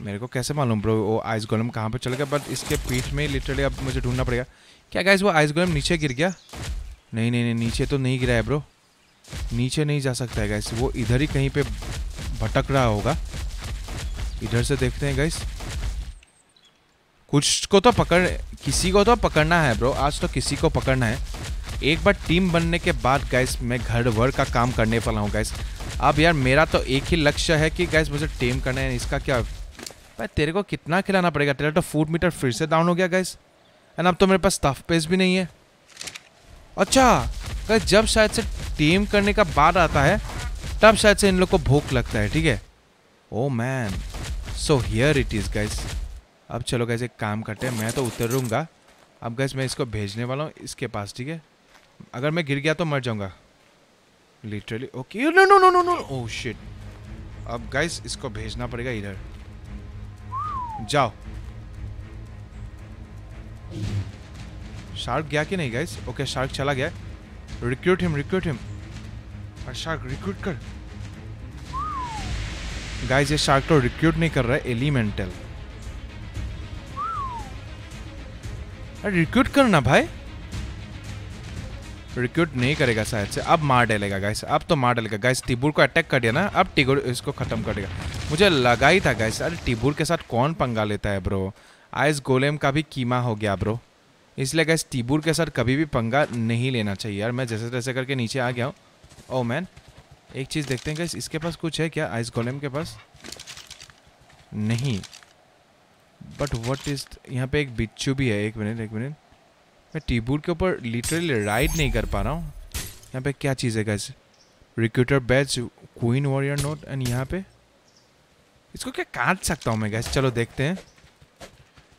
मेरे को कैसे मालूम ब्रो वो आइस गोलम कहाँ पे चला गया? बट इसके पीठ में लिटरली अब मुझे ढूंढना पड़ेगा। क्या गाइस वो आइस गोलम नीचे गिर गया? नहीं नहीं नहीं, नीचे तो नहीं गिरा है ब्रो नीचे नहीं जा सकता है गाइस वो इधर ही कहीं पे भटक रहा होगा। इधर से देखते हैं गाइस कुछ को तो पकड़, किसी को तो पकड़ना है ब्रो आज तो किसी को पकड़ना है। एक बार टीम बनने के बाद गाइस मैं घर वर का काम करने वाला हूँ गाइस अब यार, मेरा तो एक ही लक्ष्य है कि गाइस मुझे टीम करना है। इसका क्या भाई, तेरे को कितना खिलाना पड़ेगा? तेरा तो फ़ूड मीटर फिर से डाउन हो गया गाइस एंड अब तो मेरे पास स्टफ़ पेज भी नहीं है। अच्छा गाइस जब शायद से टीम करने का बाद आता है, तब शायद से इन लोग को भूख लगता है, ठीक है? ओ man so here it is guys अब चलो गाइस एक काम करते हैं। मैं तो उतरूँगा। अब गाइस मैं इसको भेजने वाला हूँ, इसके पास, ठीक है? अगर मैं गिर गया तो मर जाऊँगा। Literally okay no no no no no oh shit अब गाइस इसको भेजना पड़ेगा इधर। जाओ। शार्क गया कि नहीं गाइस ओके शार्क चला गया। रिक्रूट हिम रिक्रूट हिम और शार्क रिक्रूट कर। गाइस ये शार्क तो रिक्रूट नहीं कर रहा है एलिमेंटल अरे रिक्रूट करना, भाई। रिक्रूट नहीं करेगा शायद से। अब मार डालेगा गाइस अब तो मार डालेगा। गाइस टिबूर को अटैक कर दिया ना, अब टिगुर इसको खत्म कर देगा। मुझे लगा ही था गाइस अरे टिबूर के साथ कौन पंगा लेता है ब्रो आइस गोलेम का भी कीमा हो गया ब्रो इसलिए गाइस टिबूर के साथ कभी भी पंगा नहीं लेना चाहिए यार। मैं जैसे तैसे करके नीचे आ गया हूँ। ओ मैन एक चीज़ देखते हैं गाइस इसके पास कुछ है क्या? आइस गोलेम के पास? नहीं। बट वट इज़ यहाँ पे एक बिच्छू भी है। एक मिनट एक मिनट। मैं टीबूट के ऊपर लिटरली राइड नहीं कर पा रहा हूँ। यहाँ पे क्या चीज़ है guys recruiter batch queen warrior note and यहाँ पे? इसको क्या काट सकता हूँ मैं गैस चलो देखते हैं।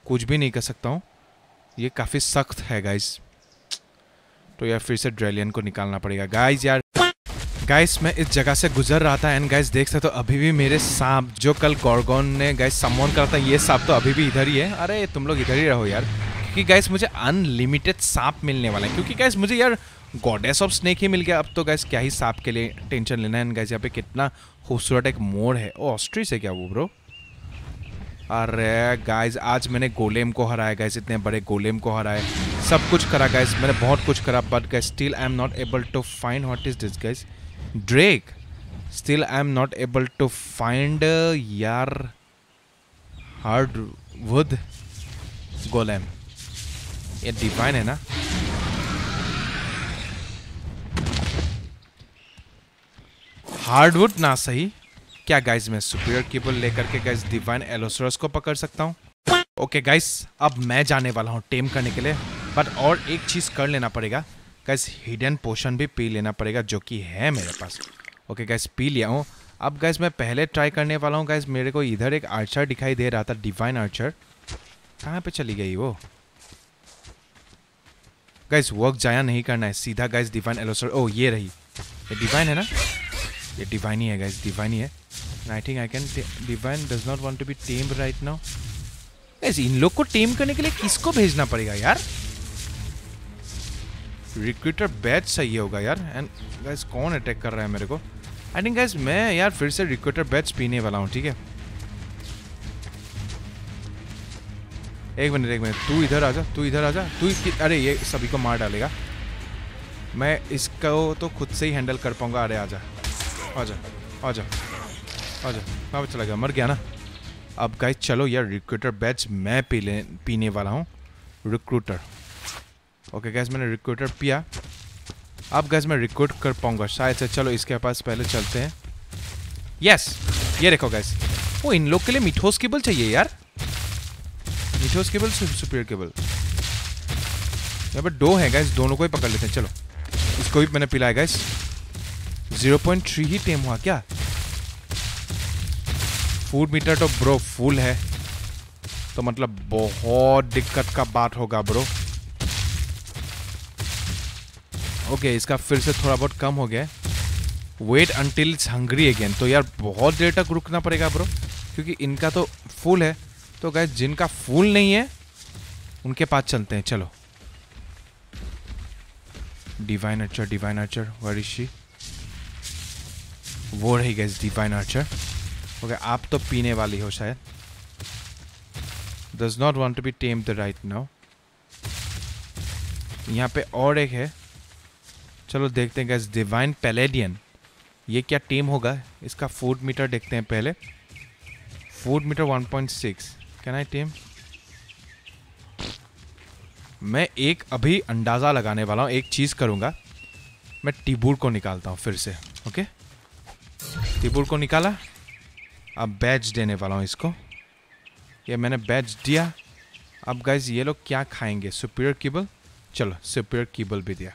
कुछ भी नहीं कर सकता हूँ। ये काफ़ी सख्त है गाइस तो यार, फिर से ड्रेलियन को निकालना पड़ेगा। गाइस यार। गाइस मैं इस जगह से गुजर रहा था एंड गाइस देख सकते हो, अभी भी मेरे सांप जो कल गॉर्गोन ने गाइस सम्मोन करा था, ये सांप तो अभी भी इधर ही है। अरे, तुम लोग इधर ही रहो, यार। क्योंकि गाइस मुझे अनलिमिटेड सांप मिलने वाला है। क्योंकि गैस मुझे यार गॉडेस ऑफ़ स्नेक ही मिल गया। अब तो गैस क्या ही सांप के लिए टेंशन लेना है। गाइस यहाँ पे कितना खूबसूरत एक मोड़ है। ओ ऑस्ट्रिच है क्या वो ब्रो अरे गाइज़ आज मैंने गोलेम को हराया गाइस इतने बड़े गोलेम को हराया। सब कुछ करा गाइस मैंने बहुत कुछ करा but guys still I am not able to find what is this guys drake still I am not able to find यार हार्ड वुड गोलेम ये डिवाइन है ना? हार्डवुड ना सही। क्या गाइस मैं सुपीरियर केबल लेकर के गाइस डिवाइन एलोसोरस को पकड़ सकता हूँ? ओके गाइस अब मैं जाने वाला हूँ टेम करने के लिए। बट और एक चीज़ कर लेना पड़ेगा। गाइस हिडन पोशन भी पी लेना पड़ेगा जो कि है मेरे पास। ओके गाइस पी लिया हूँ। अब गाइस मैं पहले ट्राई करने वाला हूँ। गाइस मेरे को इधर एक आर्चर दिखाई दे रहा था डिवाइन आर्चर कहाँ पे चली गई वो? गाइस वर्क जाया नहीं करना है। सीधा गाइस डिवाइन एलोसर ओ ये रही। ये डिवाइन है ना? ये डिवाइन ही है गाइस डिवाइन ही है। I think I can divine does not want to be tamed right now guys इन लोग को टेम करने के लिए किसको भेजना पड़ेगा यार? रिक्रूटर बैच सही होगा यार। एंड गाइस कौन अटैक कर रहा है मेरे को? आई थिंक गाइस मैं यार फिर से रिक्रूटर बैच पीने वाला हूँ, ठीक है? एक मिनट एक मिनट। तू इधर आ जा तू इधर आ जा तू अरे, ये सभी को मार डालेगा। मैं इसको तो खुद से ही हैंडल कर पाऊँगा। अरे आ जा आ जा आ जा आ जा कहाँ चला गया। मर गया ना? अब गाइस चलो यार रिक्रूटर बैच मैं पी ले पीने वाला हूँ। रिक्रूटर ओके गैस मैंने रिक्रूटर पिया। अब गैस मैं रिक्रूट कर पाऊँगा। शायद से चलो, इसके पास पहले चलते हैं। यस ये देखो गैस वो इन लोग के लिए मिठोस केबल चाहिए यार। मिठोस केबल सुपीरियर केबल। यहाँ पर दो है गैस दोनों को ही पकड़ लेते हैं। चलो, इसको भी मैंने पिलाया पॉइंट थ्री ही टेम हुआ क्या? फ़ूड मीटर तो ब्रो फुल है। तो मतलब बहुत दिक्कत का बात होगा ब्रो ओके इसका फिर से थोड़ा बहुत कम हो गया वेट इट्स हंग्री अगेन तो यार, बहुत देर तक रुकना पड़ेगा ब्रो क्योंकि इनका तो फुल है। तो गैस जिनका फूल नहीं है, उनके पास चलते हैं, चलो। डिवाइन आर्चर डिवाइन आर्चर वरिशी वो रही गैस डिवाइन आर्चर ओके आप तो पीने वाली हो शायद। Does not want to be tame the right now यहाँ पे और एक है। चलो देखते हैं गैस डिवाइन पैलेडियन ये क्या टीम होगा? इसका फ़ूड मीटर देखते हैं पहले। Food meter 1.6 can I tame मैं एक अभी अंदाज़ा लगाने वाला हूँ, एक चीज़ करूँगा। मैं टिबूर को निकालता हूँ फिर से, ओके? टिबूर को निकाला। अब बैच देने वाला हूँ इसको। ये मैंने बैच दिया। अब गाइज़ ये लोग क्या खाएँगे? सुपीरियर कीबल चलो सुपीरियर कीबल भी दिया।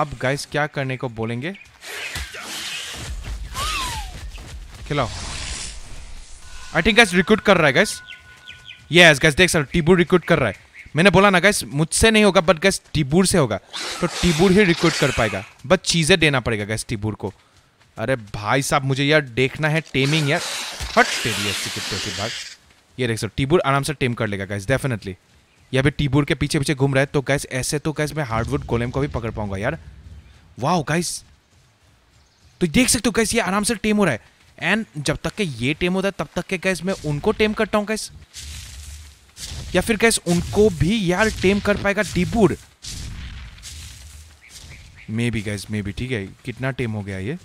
अब गाइज़ क्या करने को बोलेंगे? खिलाओ। आई थिंक गाइस रिक्रूट कर रहा है गाइस यस गैस देख सर टिबूर रिक्रूट कर रहा है. मैंने बोला ना गैस मुझसे नहीं होगा बट गैस टिबूर से होगा. तो टिबूर ही रिक्रूट कर पाएगा. बस चीज़ें देना पड़ेगा गैस टिबूर को. अरे भाई साहब, मुझे यार देखना है टेमिंग यार. हट की बात. ये देख सर टीबूर आराम से टेम कर लेगा गैस डेफिनेटली ये अभी टिबूर के पीछे पीछे घूम रहा है तो गैस ऐसे तो गैस मैं हार्डवुड गोलेम को भी पकड़ पाऊँगा यार. वाह गाइस तो देख सकते हो गाइस ये आराम से टेम हो रहा है. एंड जब तक के ये टेम होता है तब तक के गाइस मैं उनको टेम करता हूँ गाइस या फिर गाइस उनको भी यार टेम कर पाएगा टीबूर maybe guys may be ठीक है कितना टेम हो गया ये?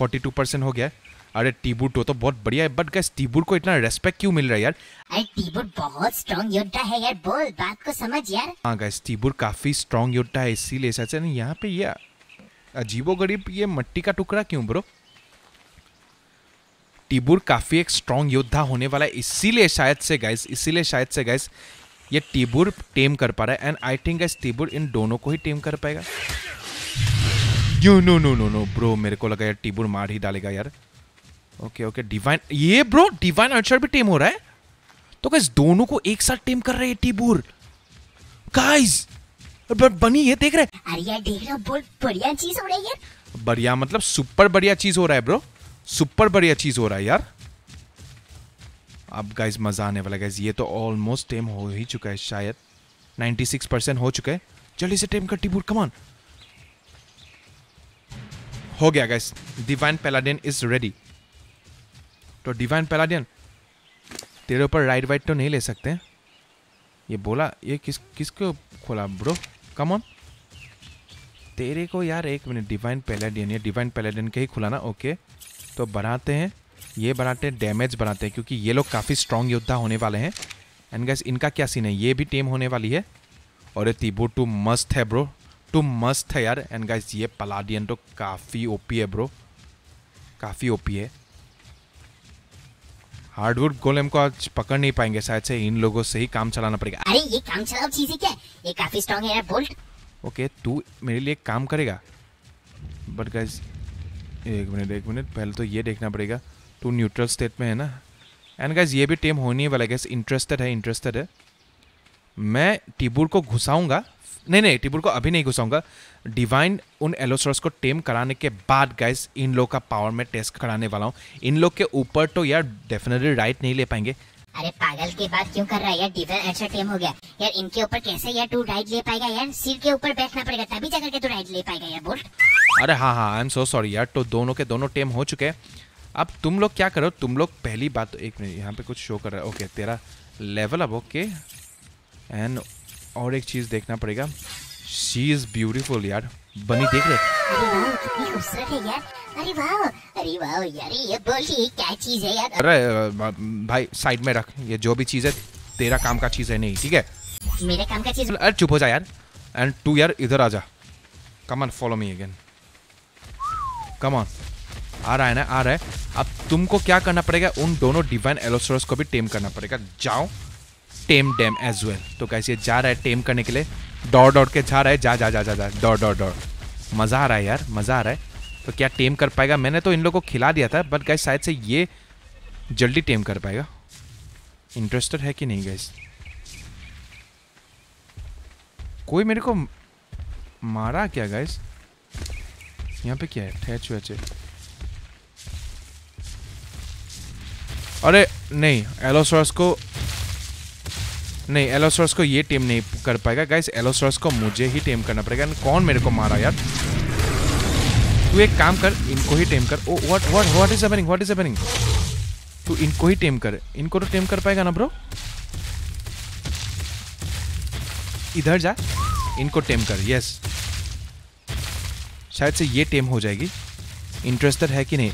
42 परसेंट हो गया है. अरे टीबूर तो तो बहुत बढ़िया है बट गैस टीबूर को इतना रेस्पेक्ट क्यों मिल रहा है यार? अरे टीबूर बहुत स्ट्रॉन्ग योद्धा है यार बोल बात को समझ यार. हाँ गाइस टीबूर काफ़ी स्ट्रांग योद्धा है इसीलिए सच है यहाँ पे ये अजीबो गरीब ये मट्टी का टुकड़ा क्यों ब्रो टीबूर काफ़ी एक स्ट्रांग योद्धा होने वाला है। इसीलिए शायद से गाइस इसीलिए शायद से गाइस ये टीबूर टेम कर पा रहा है। And I think guys Tibur इन दोनों को ही टेम कर पाएगा। Yo no no no no bro मेरे को लगा यार टीबूर मार ही डालेगा यार। ओके ओके डिवाइन ये ब्रो डिवाइन आर्चर भी टेम हो रहा है। तो गाइस दोनों को एक साथ टेम कर रहे हैं टीबूर। गाइस बट बनी है देख रहे अरे यार देख रहा बोल बढ़िया चीज़ हो रही है। बढ़िया मतलब सुपर बढ़िया चीज़ हो रहा है ब्रो सुपर बढ़िया चीज़ हो रहा है यार। अब गाइस मज़ा आने वाला गाइस ये तो ऑलमोस्ट टेम हो ही चुका है शायद। 96 परसेंट हो चुका है। जल्दी से टेम कर टिबूर कमान हो गया guys divine Palladian is ready तो डिवाइन पैलाडियन तेरे ऊपर राइट वाइट तो नहीं ले सकते ये बोला, ये किस, किसको खोला ब्रो कम ऑन तेरे को यार एक मिनट डिवाइन पैलाडियन ये डिवाइन पैलाडियन के ही खुला ना ओके तो बनाते हैं ये बनाते हैं डैमेज बनाते हैं क्योंकि ये लोग काफ़ी स्ट्रांग योद्धा होने वाले हैं। एंड गैस इनका क्या सीन है? ये भी टेम होने वाली है। और ये तीबू टू मस्त है ब्रो टू मस्त है यार। एंड गैस ये पलाडियन तो काफ़ी ओपी है ब्रो काफ़ी ओपी है। हार्डवुड गोलेम को आज पकड़ नहीं पाएँगे शायद से इन लोगों से ही काम चलाना पड़ेगा। अरे ये काम चलाओ चीज़ है क्या? ये काफ़ी स्ट्रॉन्ग है यार बोल्ट ओके तू मेरे लिए काम करेगा। बट गाइस एक मिनट एक मिनट, पहले तो ये देखना पड़ेगा, तू न्यूट्रल स्टेट में है ना? एंड गाइज़ ये भी टेम होने वाला गैस इंटरेस्टेड है इंटरेस्टेड है। मैं टिबूर को घुसाऊँगा, नहीं नहीं टिबूर को अभी नहीं घुसाऊँगा। डिवाइन उन एलोसोरस को टेम कराने के बाद गैस इन लोग का पावर में टेस्ट कराने वाला हूँ। इन लोग के ऊपर तो यार डेफिनेटली राइट नहीं ले पाएँगे। अरे पागल की बात क्यों कर रहा है यार? डिवाइन अच्छा टीम हो गया। यार इनके ऊपर कैसे यार तू राइड ले पाएगा यार? सिर के ऊपर बैठना पड़ेगा, तभी जाकर के तू राइड ले पाएगा यार बोल्ट अरे हाँ हाँ आई एम सो सॉरी यार तो दोनों के दोनों टेम हो चुके हैं। अब तुम लोग क्या करो? तुम लोग पहली बात एक मिनट, यहाँ पे कुछ शो कर रहा है। ओके तेरा लेवल अब ओके एंड और एक चीज़ देखना पड़ेगा। शी इज़ ब्यूटीफुल यार। बनी देख रहे। अरे खूबसूरत है यार अरे वाह अरे वाह यार ये बोल्ट क्या चीज़ है यार अरे भाई साइड में रख। ये जो भी चीज़ है तेरा काम का चीज़ है नहीं ठीक है? मेरे काम का चीज़ अरे चुप हो जा यार। एंड तू यार इधर आ जा। Come on follow me again come on आ रहा है ना आ रहा है। अब तुमको क्या करना पड़ेगा? उन दोनों डिवाइन एलोसोरस को भी टेम करना पड़ेगा। जाओ टेम डेम एज वेल तो कैसे जा रहा है टेम करने के लिए। दौड़ दौड़ के जा रहा है, जा जा जा जा जा दौड़ दौड़ दौड़ मज़ा आ रहा है यार, मज़ा आ रहा है। तो क्या टेम कर पाएगा? मैंने तो इन लोगों को खिला दिया था बट गैस शायद से ये जल्दी टेम कर पाएगा। इंटरेस्टेड है कि नहीं गैस कोई मेरे को मारा क्या गैस यहाँ पे क्या है? ठैच वैच अरे, नहीं एलोसोरस को नहीं एलोसोरस को ये टीम नहीं कर पाएगा। गाइस एलोसोरस को मुझे ही टेम करना पड़ेगा। कौन मेरे को मारा यार? तू एक काम कर, इनको ही टेम कर। ओ what what what is happening what is happening तू इनको ही टेम कर। इनको तो टेम कर पाएगा ना ब्रो इधर जा। इनको टेम कर यस शायद से ये टेम हो जाएगी। इंटरेस्टेड है कि नहीं?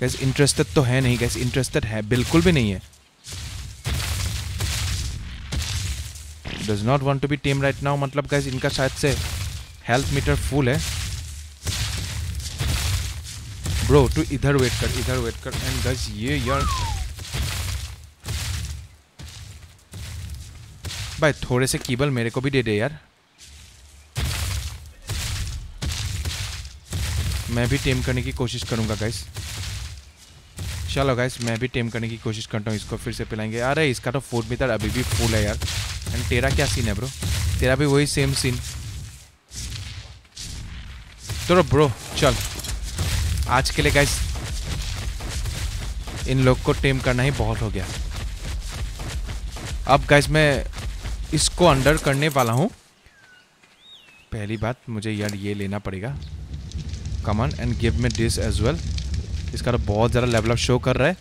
गैस इंटरेस्टेड तो है नहीं गैस इंटरेस्टेड है, बिल्कुल भी नहीं है। Does not want to be tame right now मतलब गैस इनका शायद से हेल्थ मीटर फुल है ब्रो टू इधर वेट कर इधर वेट कर एंड गैस ये यार भाई थोड़े से केबल मेरे को भी दे दे यार मैं भी टेम करने की कोशिश करूँगा गाइस चलो गाइस मैं भी टेम करने की कोशिश करता हूँ इसको फिर से पिलाएँगे अरे इसका तो फ़ूड मीटर अभी भी फुल है यार एंड तेरा क्या सीन है ब्रो तेरा भी वही सेम सीन चलो ब्रो चल. आज के लिए गाइस इन लोग को टेम करना ही बहुत हो गया. अब गाइस मैं इसको अंडर करने वाला हूँ. पहली बात, मुझे यार ये लेना पड़ेगा. Come on and give me this as well इसका तो बहुत ज़्यादा लेवल अप शो कर रहा है.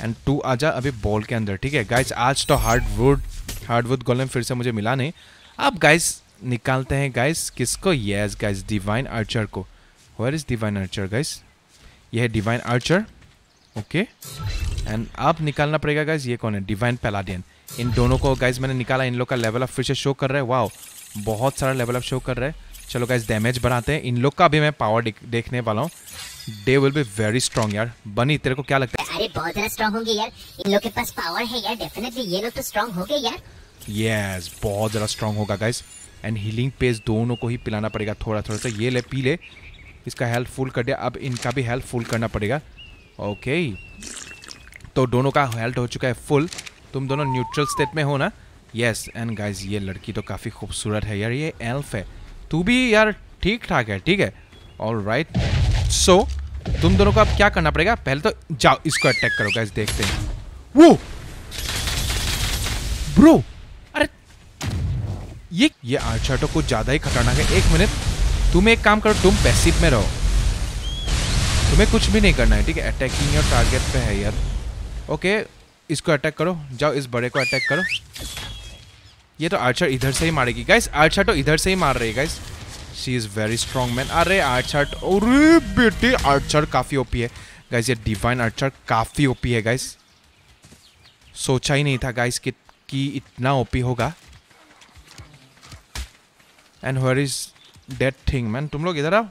एंड टू आजा अभी बॉल के अंदर, ठीक है? गाइस आज तो हार्डवुड हार्डवुड गोलम फिर से मुझे मिला नहीं। अब गाइस निकालते हैं गाइस किसको? यस गाइस डिवाइन आर्चर को। Where is divine archer guys ये है डिवाइन आर्चर ओके एंड अब निकालना पड़ेगा गाइस ये कौन है? डिवाइन पैलाडियन इन दोनों को गाइस मैंने निकाला। इन लोग का लेवल अप फिर से शो कर रहा है। वाओ बहुत सारा लेवल अप शो कर रहा है। चलो गाइस डैमेज बढ़ाते हैं। इन लोग का भी मैं पावर देखने वाला हूँ। They will be very strong यार। बनी, तेरे को क्या लगता है? अरे बहुत ज़्यादा स्ट्रांग होंगे यार। इन लोग के पास पावर है यार डेफिनेटली ये लोग तो स्ट्रांग हो गए यार। यस बहुत ज़्यादा स्ट्रांग होगा गाइस एंड हीलिंग पेज दोनों को ही पिलाना पड़ेगा थोड़ा थोड़ा सा। ये ले, पी ले। इसका हेल्थ फुल कर दिया अब इनका भी हेल्थ फुल करना पड़ेगा। ओके तो दोनों का हेल्थ हो चुका है फुल तुम दोनों न्यूट्रल स्टेट में हो ना? यस एंड गाइज़ ये लड़की तो काफ़ी खूबसूरत है यार। ये एल्फ है। तू भी यार ठीक ठाक है, ठीक है? ऑल राइट सो तुम दोनों को अब क्या करना पड़ेगा? पहले तो जाओ, इसको अटैक करो गाइज़ देखते हैं। वो ब्रो ये ये आर्चर तो कुछ ज़्यादा ही खतरनाक है। एक मिनट। तुम एक काम करो तुम पैसिव में रहो। तुम्हें कुछ भी नहीं करना है ठीक है? अटैकिंग योर टारगेट पे है यार। ओके इसको अटैक करो। जाओ इस बड़े को अटैक करो। ये तो आर्चर इधर से ही मारेगी। गाइस आर्चर तो इधर से ही मार रही है guys she is very strong man अरे आर्चर अरे बेटे आर्चर काफ़ी ओपी है। गाइस ये डिवाइन आर्चर काफ़ी ओपी है गाइस सोचा ही नहीं था गाइस कि, कि इतना ओपी होगा। And where is that thing man तुम लोग इधर आओ।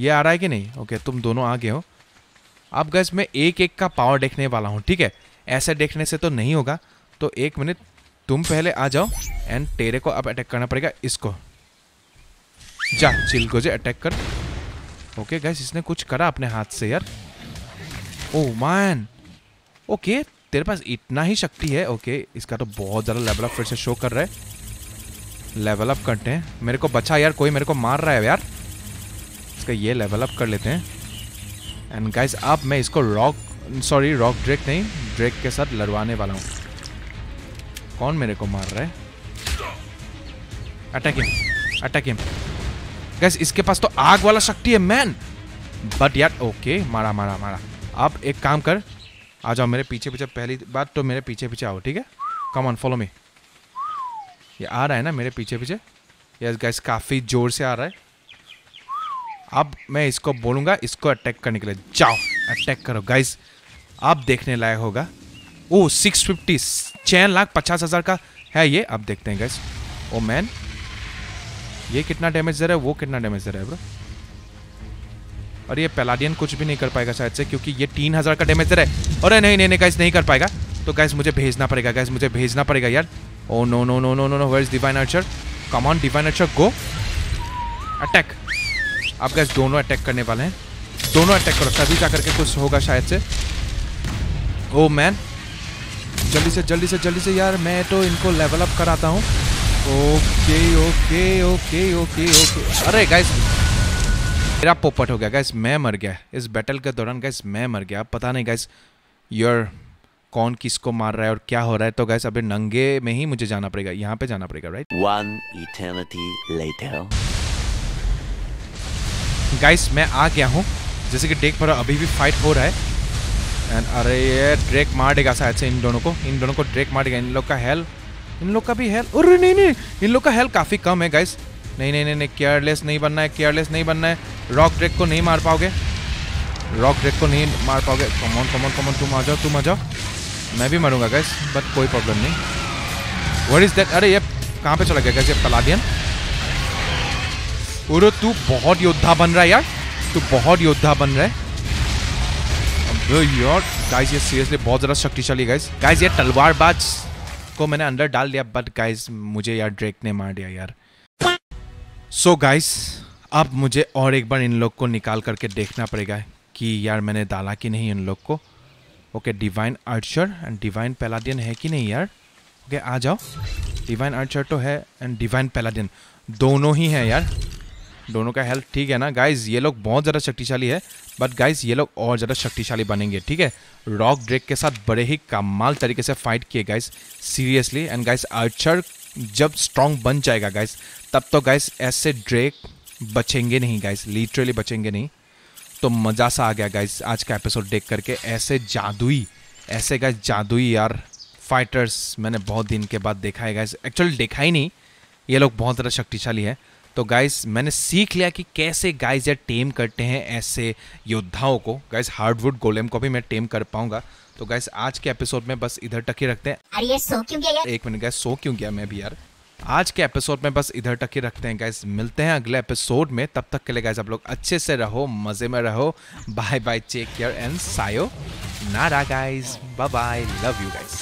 ये आ रहा है कि नहीं? ओके तुम दोनों आ गए हो। अब गैस मैं एक एक का पावर देखने वाला हूँ, ठीक है? ऐसे देखने से तो नहीं होगा। तो एक मिनट तुम पहले आ जाओ एंड तेरे को अब अटैक करना पड़ेगा इसको। जा चिल को जे अटैक कर। ओके गैस इसने कुछ करा अपने हाथ से, यार। ओ मैन ओके तेरे पास इतना ही शक्ति है। ओके इसका तो बहुत ज़्यादा लेवल अप फिर से शो कर रहा है। लेवल अप करते हैं। मेरे को बचा यार, कोई मेरे को मार रहा है यार। इसका ये लेवल अप कर लेते हैं। एंड गाइस अब मैं इसको रॉक सॉरी रॉक ड्रेक नहीं ड्रेक के साथ लड़वाने वाला हूँ। कौन मेरे को मार रहा है? Attack him attack him guys इसके पास तो आग वाला शक्ति है मैन बट यार ओके मारा मारा मारा। अब एक काम कर, आ जाओ मेरे पीछे पीछे पहली बात तो मेरे पीछे पीछे आओ, ठीक है? कम ऑन फॉलो मी ये आ रहा है ना मेरे पीछे पीछे? यस गैस काफ़ी ज़ोर से आ रहा है। अब मैं इसको बोलूँगा, इसको अटैक करने के लिए। जाओ अटैक करो। गाइस अब देखने लायक होगा। ओ सिक्स फिफ्टी छः लाख पचास हज़ार का है ये। अब देखते हैं गाइस ओ मैन ये कितना डैमेज दे रहा है? वो कितना डैमेज दे रहा है ब्रो और ये पेलाडियन कुछ भी नहीं कर पाएगा शायद से, क्योंकि ये तीन हज़ार का डैमेज दे रहा है। अरे नहीं नहीं नहीं गाइस नहीं कर पाएगा। तो गैस मुझे भेजना पड़ेगा गैस मुझे भेजना पड़ेगा, यार। No no no no no no where is divine archer come on divine archer go attack आप गैस दोनों अटैक करने वाले हैं। दोनों अटैक करो। तभी जा करके कुछ होगा शायद से। ओ मैन जल्दी से जल्दी से जल्दी से यार, मैं तो इनको लेवल अप कराता हूँ। Okay okay okay okay okay अरे गैस मेरा पोपट हो गया। गैस मैं मर गया। इस बैटल के दौरान गैस मैं मर गया। पता नहीं गैस योर कौन किसको मार रहा है और क्या हो रहा है। तो गैस अभी नंगे में ही मुझे जाना पड़ेगा। यहाँ पे जाना पड़ेगा right One eternity later. Guys मैं आ गया हूँ। जैसे कि देख पा रहा हूँ, अभी भी फाइट हो रहा है। एंड अरे ये ड्रेक मार देगा शायद से इन दोनों को। इन दोनों को ड्रेक मार देगा इन लोग का हेल्थ इन लोग का भी हेल्थ अरे नहीं नहीं इन लोग का हेल्थ काफ़ी कम है गाइस नहीं नहीं नहीं नहीं केयरलेस नहीं बनना है केयरलेस नहीं बनना है। रॉक ड्रेक को नहीं मार पाओगे। रॉक ड्रेक को नहीं मार पाओगे। कमॉन कमॉन कमॉन तुम आ जाओ तुम आ जाओ। मैं भी मरूँगा गैस बट कोई प्रॉब्लम नहीं। वट इज़ दैट अरे, ये कहाँ पे चला गया गैस ये पलादियन अरे तू बहुत योद्धा बन रहा है यार। तू बहुत योद्धा बन रहा है। यार गाइस ये सीरियसली बहुत ज़्यादा शक्तिशाली गाइस गाइस ये तलवारबाज को मैंने अंदर डाल दिया बट गाइस मुझे यार ड्रेक ने मार दिया यार। सो so गाइस अब मुझे और एक बार इन लोग को निकाल करके देखना पड़ेगा कि यार मैंने डाला कि नहीं इन लोग को। Okay divine archer and divine Palladian है कि नहीं यार? ओके आ जाओ। डिवाइन आर्चर तो है एंड डिवाइन पेलाडियन दोनों ही हैं यार। दोनों का हेल्थ ठीक है ना? गाइज़ ये लोग बहुत ज़्यादा शक्तिशाली है बट गाइज़ ये लोग और ज़्यादा शक्तिशाली बनेंगे, ठीक है? रॉक ड्रेक के साथ बड़े ही कमाल तरीके से फाइट किए guys seriously and guys archer जब स्ट्रांग बन जाएगा गाइज़ तब तो गाइज़ ऐसे ड्रेक बचेंगे नहीं गाइज़ लिटरली बचेंगे नहीं। तो मज़ा सा आ गया गाइज़ आज का एपिसोड देख करके। ऐसे जादुई ऐसे गाइज़ जादुई यार फाइटर्स मैंने बहुत दिन के बाद देखा है गाइज़ एक्चुअली देखा ही नहीं। ये लोग बहुत ज़्यादा शक्तिशाली है। तो गाइज़ मैंने सीख लिया कि कैसे गाइज़ ये टेम करते हैं ऐसे योद्धाओं को। गाइज़ हार्डवुड गोलेम को भी मैं टेम कर पाऊँगा। तो गाइज़ आज के एपिसोड में बस इधर तक ही रखते हैं। अरे ये सो क्यों गया यार? एक मिनट गाइस सो क्यों गया मैं भी यार? आज के एपिसोड में बस इधर तक ही रखते हैं गाइज़ मिलते हैं अगले एपिसोड में। तब तक के लिए गाइज़ आप लोग अच्छे से रहो मज़े में रहो। Bye bye take care and सायो नारा guys bye bye love you guys